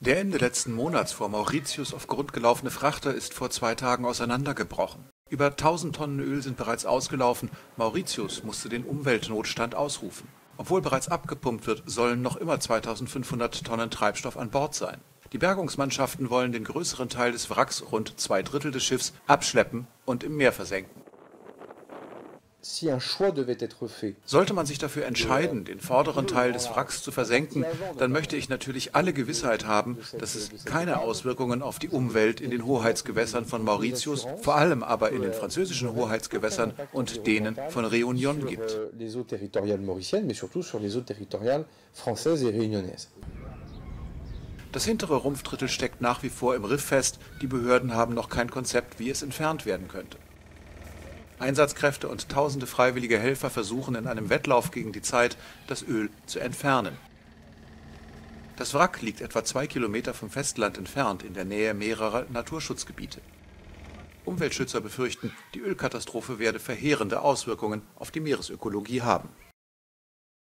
Der Ende letzten Monats vor Mauritius auf Grund gelaufene Frachter ist vor zwei Tagen auseinandergebrochen. Über 1000 Tonnen Öl sind bereits ausgelaufen. Mauritius musste den Umweltnotstand ausrufen. Obwohl bereits abgepumpt wird, sollen noch immer 2500 Tonnen Treibstoff an Bord sein. Die Bergungsmannschaften wollen den größeren Teil des Wracks, rund zwei Drittel des Schiffs, abschleppen und im Meer versenken. Sollte man sich dafür entscheiden, den vorderen Teil des Wracks zu versenken, dann möchte ich natürlich alle Gewissheit haben, dass es keine Auswirkungen auf die Umwelt in den Hoheitsgewässern von Mauritius, vor allem aber in den französischen Hoheitsgewässern und denen von Réunion gibt. Das hintere Rumpfdrittel steckt nach wie vor im Riff fest. Die Behörden haben noch kein Konzept, wie es entfernt werden könnte. Einsatzkräfte und tausende freiwillige Helfer versuchen in einem Wettlauf gegen die Zeit, das Öl zu entfernen. Das Wrack liegt etwa zwei Kilometer vom Festland entfernt, in der Nähe mehrerer Naturschutzgebiete. Umweltschützer befürchten, die Ölkatastrophe werde verheerende Auswirkungen auf die Meeresökologie haben